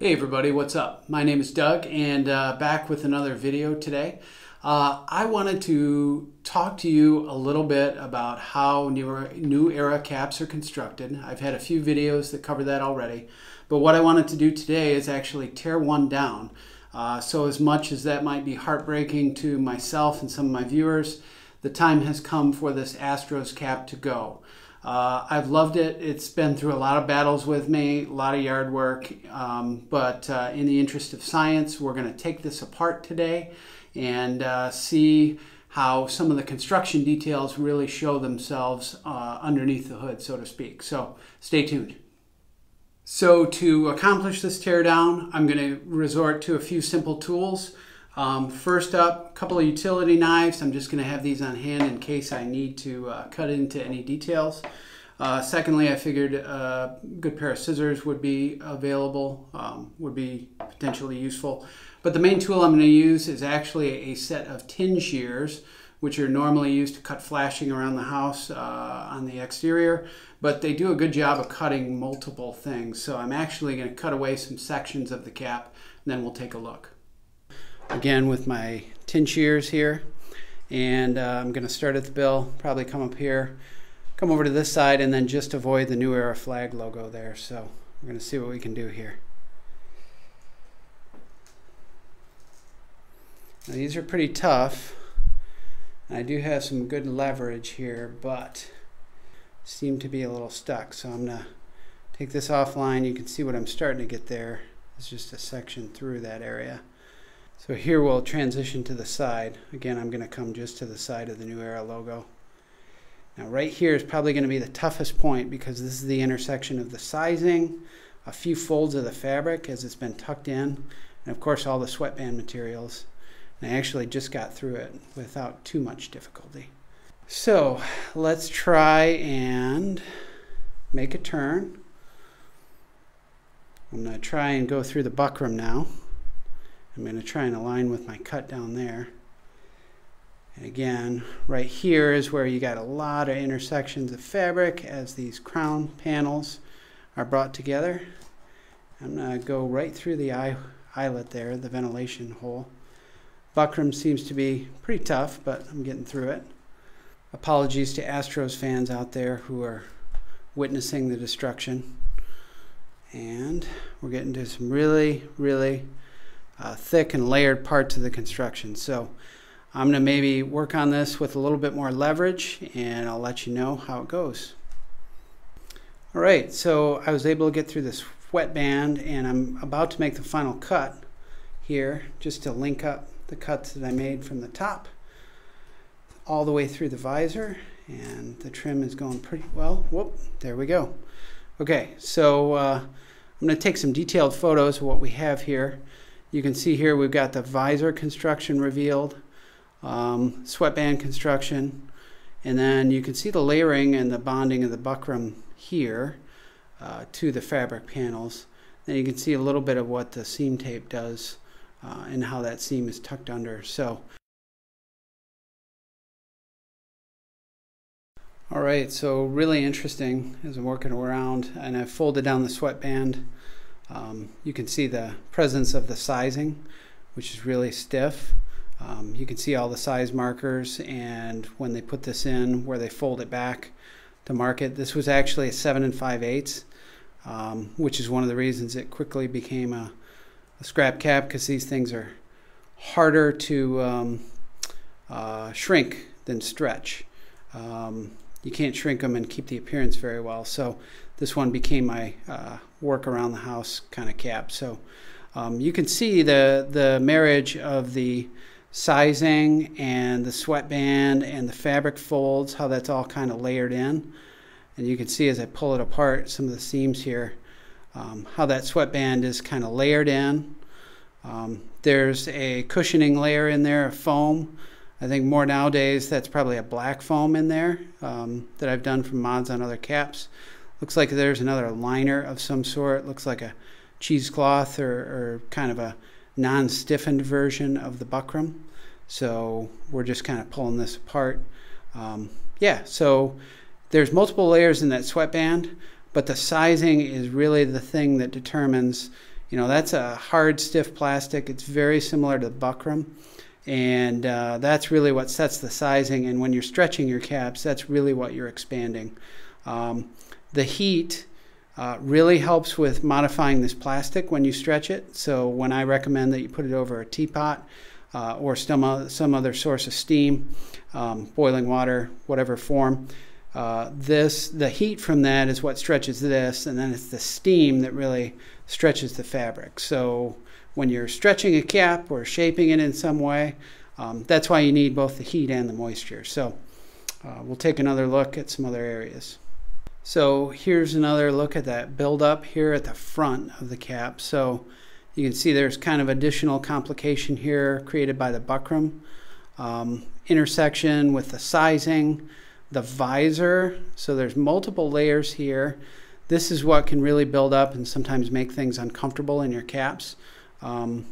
Hey everybody, what's up? My name is Doug and uh, back with another video today. Uh, I wanted to talk to you a little bit about how new, New Era caps are constructed. I've had a few videos that cover that already, but what I wanted to do today is actually tear one down. Uh, so as much as that might be heartbreaking to myself and some of my viewers, the time has come for this Astros cap to go. Uh, I've loved it. It's been through a lot of battles with me, a lot of yard work. Um, but uh, in the interest of science, we're going to take this apart today and uh, see how some of the construction details really show themselves uh, underneath the hood, so to speak. So stay tuned. So to accomplish this teardown, I'm going to resort to a few simple tools. Um, first up, a couple of utility knives. I'm just going to have these on hand in case I need to uh, cut into any details. Uh, secondly, I figured a good pair of scissors would be available, um, would be potentially useful. But the main tool I'm going to use is actually a set of tin shears, which are normally used to cut flashing around the house uh, on the exterior, but they do a good job of cutting multiple things. So I'm actually going to cut away some sections of the cap, and then we'll take a look again with my tin shears here. And uh, I'm going to start at the bill, probably come up here, come over to this side, and then just avoid the New Era flag logo there. So we're going to see what we can do here. Now these are pretty tough. I do have some good leverage here, but seem to be a little stuck. So I'm going to take this offline. You can see what I'm starting to get there. It's just a section through that area. So here we'll transition to the side. Again, I'm going to come just to the side of the New Era logo. Now right here is probably going to be the toughest point because this is the intersection of the sizing, a few folds of the fabric as it's been tucked in, and of course all the sweatband materials. And I actually just got through it without too much difficulty. So let's try and make a turn. I'm going to try and go through the buckram now. I'm going to try and align with my cut down there. And again, right here is where you got a lot of intersections of fabric as these crown panels are brought together. I'm going to go right through the eye, eyelet there, the ventilation hole. Buckram seems to be pretty tough, but I'm getting through it. Apologies to Astros fans out there who are witnessing the destruction. And we're getting to some really, really uh, thick and layered parts of the construction. So I'm going to maybe work on this with a little bit more leverage and I'll let you know how it goes. All right, so I was able to get through this sweatband and I'm about to make the final cut here just to link up the cuts that I made from the top all the way through the visor and the trim is going pretty well. Whoop, there we go. Okay, so uh, I'm going to take some detailed photos of what we have here. You can see here we've got the visor construction revealed, um, sweatband construction, and then you can see the layering and the bonding of the buckram here uh, to the fabric panels. Then you can see a little bit of what the seam tape does uh, and how that seam is tucked under. So, all right, so really interesting as I'm working around, and I've folded down the sweatband um, you can see the presence of the sizing, which is really stiff. Um, you can see all the size markers and when they put this in where they fold it back to mark it. This was actually a 7 and 5 eighths, um, which is one of the reasons it quickly became a, a scrap cap because these things are harder to um, uh, shrink than stretch. Um, you can't shrink them and keep the appearance very well. So this one became my uh, work around the house kind of cap. So um, you can see the, the marriage of the sizing and the sweatband and the fabric folds, how that's all kind of layered in. And you can see as I pull it apart, some of the seams here, um, how that sweatband is kind of layered in. Um, there's a cushioning layer in there of foam. I think more nowadays that's probably a black foam in there um, that I've done from mods on other caps. Looks like there's another liner of some sort. Looks like a cheesecloth or, or kind of a non-stiffened version of the buckram. So we're just kind of pulling this apart. Um, yeah, so there's multiple layers in that sweatband, but the sizing is really the thing that determines You know, that's a hard, stiff plastic. It's very similar to buckram. And uh, that's really what sets the sizing. And when you're stretching your caps, that's really what you're expanding. Um, the heat uh, really helps with modifying this plastic when you stretch it. So when I recommend that you put it over a teapot uh, or some, some other source of steam, um, boiling water, whatever form, uh, this the heat from that is what stretches this, and then it's the steam that really stretches the fabric. So when you're stretching a cap or shaping it in some way, um, that's why you need both the heat and the moisture. So uh, we'll take another look at some other areas. So here's another look at that buildup here at the front of the cap. So you can see there's kind of additional complication here created by the buckram. Um, intersection with the sizing, the visor. So there's multiple layers here. This is what can really build up and sometimes make things uncomfortable in your caps. Um,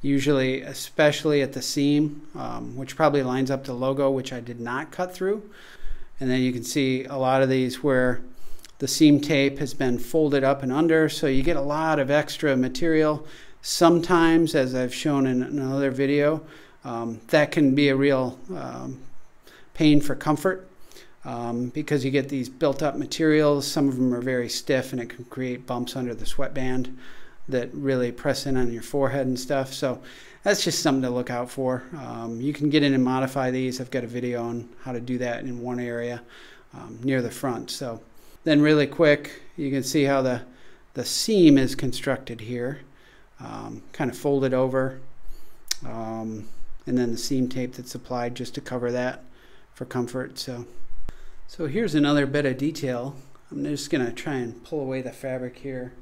usually, especially at the seam, um, which probably lines up the logo, which I did not cut through. And then you can see a lot of these where the seam tape has been folded up and under, so you get a lot of extra material. Sometimes, as I've shown in another video, um, that can be a real um, pain for comfort um, because you get these built up materials. Some of them are very stiff and it can create bumps under the sweatband that really press in on your forehead and stuff. So that's just something to look out for. Um, you can get in and modify these. I've got a video on how to do that in one area um, near the front. So then really quick, you can see how the, the seam is constructed here. Um, kind of folded over. Um, and then the seam tape that's applied just to cover that for comfort. So, so here's another bit of detail. I'm just going to try and pull away the fabric here.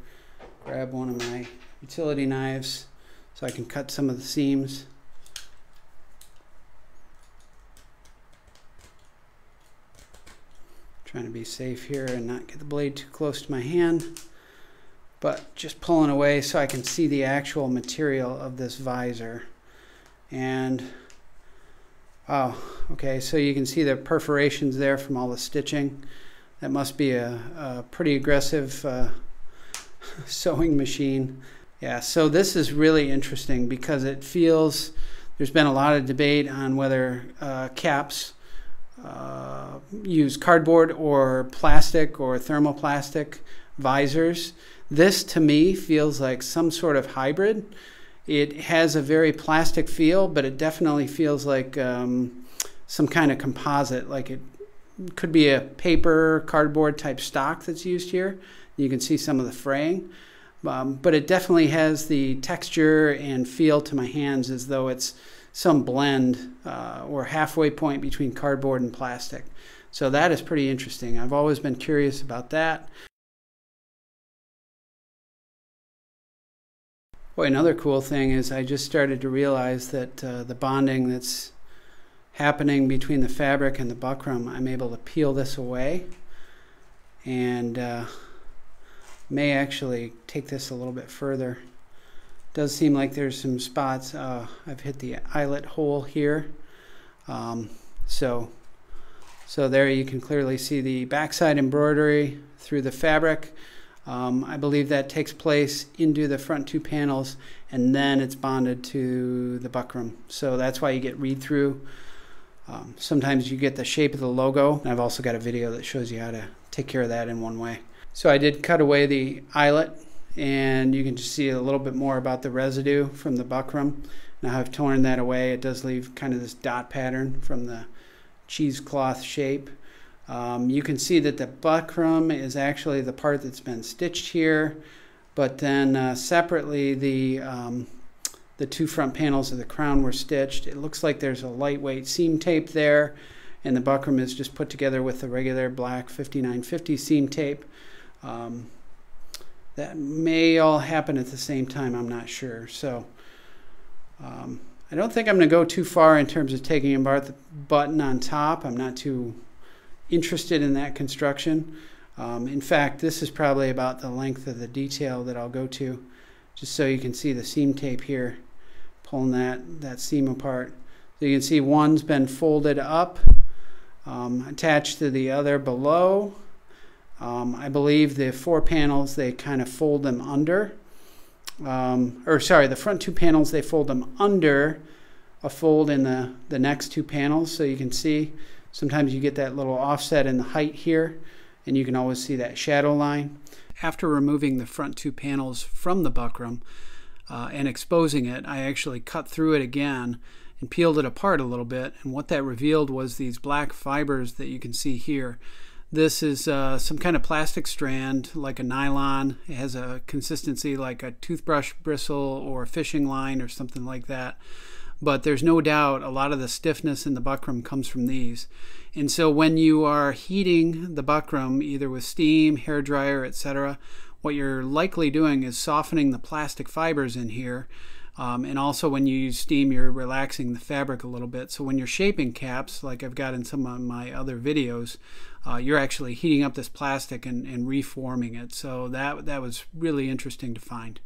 Grab one of my utility knives so I can cut some of the seams. Trying to be safe here and not get the blade too close to my hand. But just pulling away so I can see the actual material of this visor. And, oh, okay, so you can see the perforations there from all the stitching. That must be a, a pretty aggressive uh, sewing machine. Yeah, so this is really interesting because it feels there's been a lot of debate on whether uh, caps uh, use cardboard or plastic or thermoplastic visors. This to me feels like some sort of hybrid. It has a very plastic feel, but it definitely feels like um, some kind of composite, like it could be a paper, cardboard type stock that's used here. You can see some of the fraying. Um, but it definitely has the texture and feel to my hands as though it's some blend uh, or halfway point between cardboard and plastic. So that is pretty interesting. I've always been curious about that. Boy, another cool thing is I just started to realize that uh, the bonding that's happening between the fabric and the buckram, I'm able to peel this away and uh, may actually take this a little bit further does seem like there's some spots. Uh, I've hit the eyelet hole here. Um, so, so there you can clearly see the backside embroidery through the fabric. Um, I believe that takes place into the front two panels and then it's bonded to the buckram. So that's why you get read through. Um, sometimes you get the shape of the logo. I've also got a video that shows you how to take care of that in one way. So I did cut away the eyelet and you can just see a little bit more about the residue from the buckram. Now I've torn that away. It does leave kind of this dot pattern from the cheesecloth shape. Um, you can see that the buckram is actually the part that's been stitched here, but then uh, separately the um, the two front panels of the crown were stitched. It looks like there's a lightweight seam tape there, and the buckram is just put together with the regular black 5950 seam tape. Um, that may all happen at the same time. I'm not sure. So um, I don't think I'm going to go too far in terms of taking the button on top. I'm not too interested in that construction. Um, in fact, this is probably about the length of the detail that I'll go to, just so you can see the seam tape here, pulling that, that seam apart. So you can see one's been folded up, um, attached to the other below. Um, I believe the four panels, they kind of fold them under. Um, or sorry, the front two panels, they fold them under a fold in the, the next two panels. So you can see sometimes you get that little offset in the height here, and you can always see that shadow line. After removing the front two panels from the buckram uh, and exposing it, I actually cut through it again and peeled it apart a little bit. And what that revealed was these black fibers that you can see here. This is uh, some kind of plastic strand, like a nylon. It has a consistency like a toothbrush bristle or a fishing line or something like that. But there's no doubt a lot of the stiffness in the buckram comes from these. And so when you are heating the buckram, either with steam, hair dryer, etc., what you're likely doing is softening the plastic fibers in here um, and also when you use steam, you're relaxing the fabric a little bit. So when you're shaping caps, like I've got in some of my other videos, uh, you're actually heating up this plastic and, and reforming it. So that, that was really interesting to find.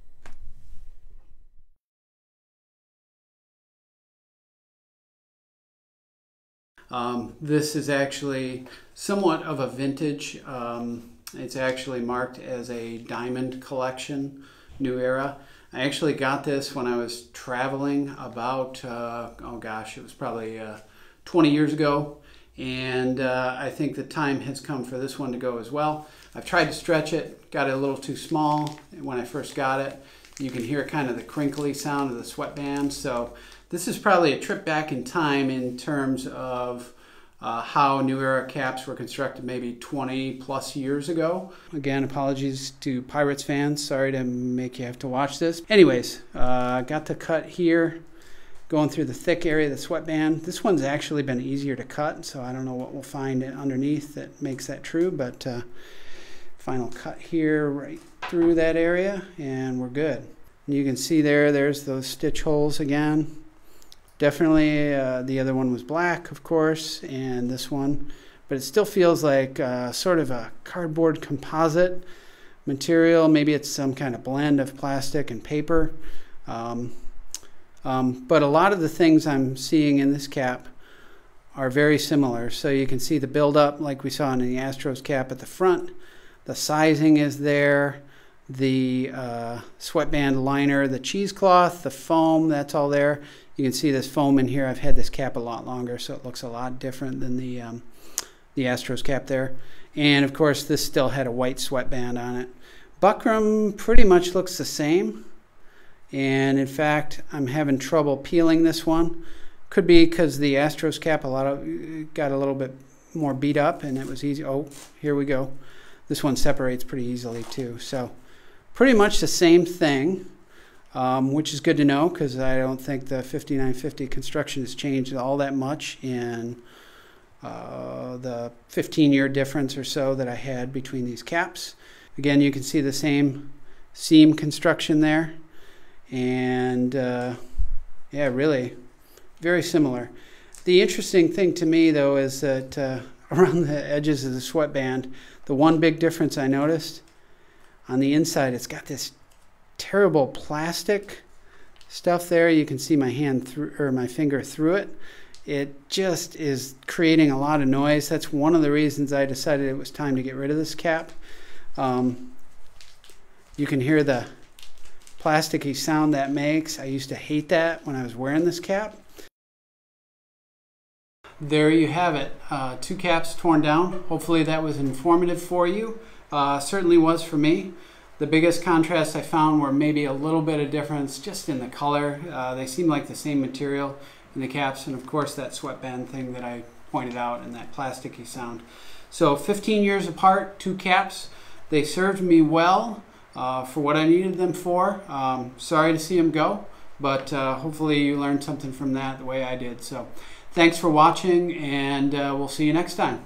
Um, this is actually somewhat of a vintage. Um, it's actually marked as a diamond collection, New Era. I actually got this when I was traveling about, uh, oh gosh, it was probably uh, 20 years ago. And uh, I think the time has come for this one to go as well. I've tried to stretch it, got it a little too small when I first got it. You can hear kind of the crinkly sound of the sweatband. So this is probably a trip back in time in terms of uh, how New Era caps were constructed maybe 20 plus years ago. Again, apologies to Pirates fans. Sorry to make you have to watch this. Anyways, uh, got the cut here, going through the thick area of the sweatband. This one's actually been easier to cut, so I don't know what we'll find underneath that makes that true, but uh, final cut here right through that area, and we're good. And you can see there, there's those stitch holes again. Definitely, uh, the other one was black, of course, and this one, but it still feels like uh, sort of a cardboard composite material. Maybe it's some kind of blend of plastic and paper. Um, um, but a lot of the things I'm seeing in this cap are very similar. So you can see the buildup like we saw in the Astros cap at the front. The sizing is there. The uh, sweatband liner, the cheesecloth, the foam, that's all there. You can see this foam in here. I've had this cap a lot longer, so it looks a lot different than the, um, the Astros cap there. And of course, this still had a white sweatband on it. Buckram pretty much looks the same. And in fact, I'm having trouble peeling this one. Could be because the Astros cap a lot of got a little bit more beat up and it was easy. Oh, here we go. This one separates pretty easily too. So pretty much the same thing um, which is good to know because I don't think the 5950 construction has changed all that much in uh, the 15 year difference or so that I had between these caps. Again, you can see the same seam construction there. And uh, yeah, really very similar. The interesting thing to me, though, is that uh, around the edges of the sweatband, the one big difference I noticed on the inside, it's got this terrible plastic stuff there. You can see my hand through or my finger through it. It just is creating a lot of noise. That's one of the reasons I decided it was time to get rid of this cap. Um, you can hear the plasticky sound that makes. I used to hate that when I was wearing this cap. There you have it. Uh, two caps torn down. Hopefully that was informative for you. Uh, certainly was for me. The biggest contrast I found were maybe a little bit of difference just in the color. Uh, they seem like the same material in the caps, and of course that sweatband thing that I pointed out and that plasticky sound. So 15 years apart, two caps. They served me well uh, for what I needed them for. Um, sorry to see them go, but uh, hopefully you learned something from that the way I did. So thanks for watching, and uh, we'll see you next time.